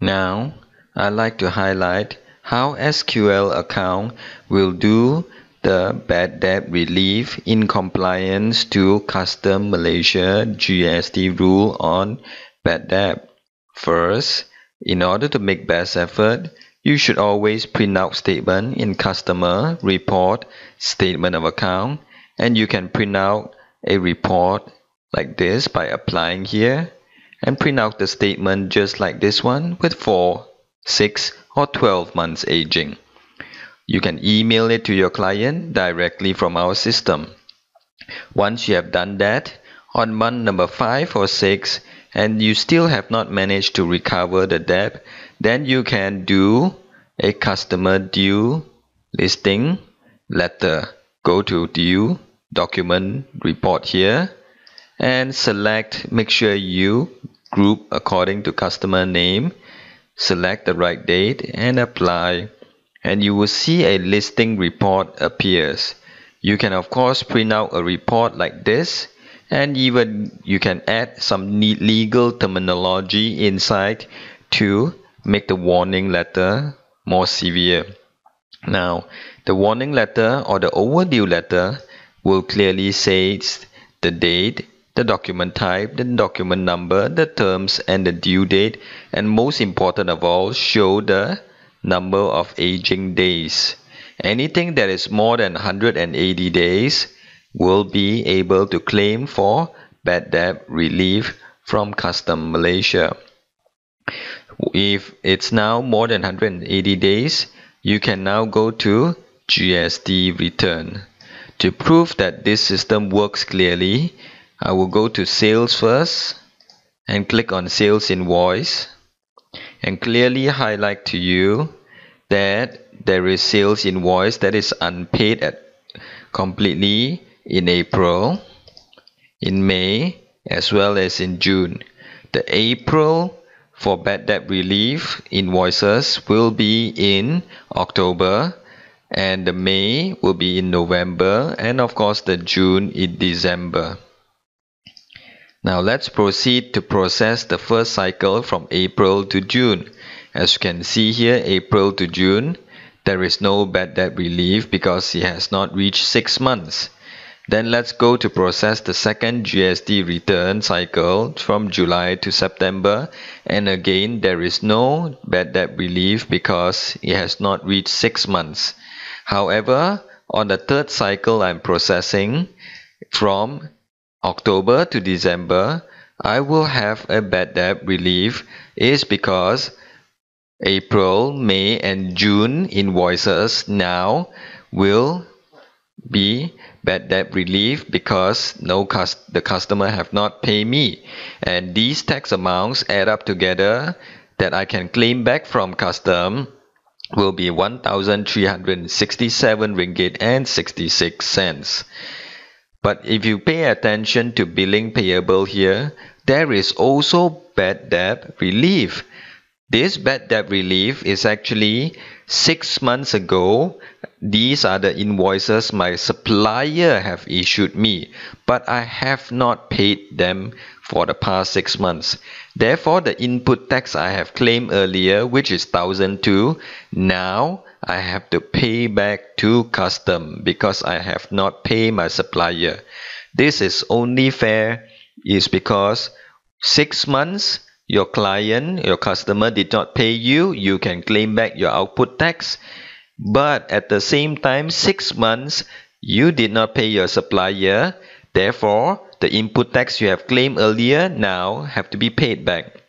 Now, I'd like to highlight how SQL account will do the bad debt relief in compliance to custom Malaysia GST rule on bad debt. First, in order to make best effort, you should always print out statement in customer report statement of account and you can print out a report like this by applying here and print out the statement just like this one with 4, 6 or 12 months aging. You can email it to your client directly from our system. Once you have done that, on month number 5 or 6 and you still have not managed to recover the debt, then you can do a customer due listing letter. Go to due document report here and select make sure you group according to customer name. Select the right date and apply. And you will see a listing report appears. You can of course print out a report like this. And even you can add some legal terminology inside to make the warning letter more severe. Now the warning letter or the overdue letter will clearly say the date the document type, the document number, the terms and the due date, and most important of all, show the number of aging days. Anything that is more than 180 days will be able to claim for bad debt relief from Custom Malaysia. If it's now more than 180 days, you can now go to GST return. To prove that this system works clearly, I will go to sales first and click on sales invoice and clearly highlight to you that there is sales invoice that is unpaid at completely in April, in May, as well as in June. The April for bad debt relief invoices will be in October and the May will be in November and of course the June in December. Now let's proceed to process the first cycle from April to June. As you can see here, April to June, there is no bad debt relief because it has not reached 6 months. Then let's go to process the second GST return cycle from July to September. And again, there is no bad debt relief because it has not reached 6 months. However, on the third cycle I'm processing from October to December, I will have a bad debt relief is because April, May and June invoices now will be bad debt relief because no cus- the customer have not paid me. And these tax amounts add up together that I can claim back from custom will be 1367 ringgit and 66 cents but if you pay attention to billing payable here, there is also bad debt relief. This bad debt relief is actually six months ago. These are the invoices my supplier have issued me, but I have not paid them for the past six months. Therefore, the input tax I have claimed earlier, which is 1002, now I have to pay back to custom because I have not paid my supplier. This is only fair is because six months your client, your customer did not pay you, you can claim back your output tax. But at the same time, six months you did not pay your supplier. Therefore, the input tax you have claimed earlier now have to be paid back.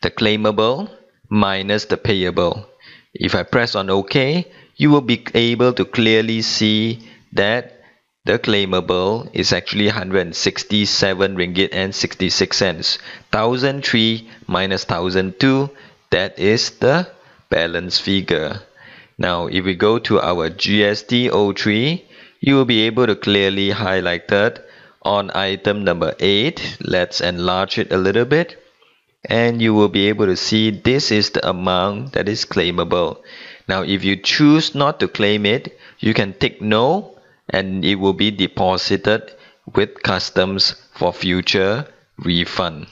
The claimable minus the payable. If I press on OK, you will be able to clearly see that the claimable is actually 167 ringgit and 66 cents. 1003 minus 1002, that is the balance figure. Now, if we go to our GST 03, you will be able to clearly highlight that on item number 8. Let's enlarge it a little bit and you will be able to see this is the amount that is claimable. Now if you choose not to claim it, you can tick no and it will be deposited with customs for future refund.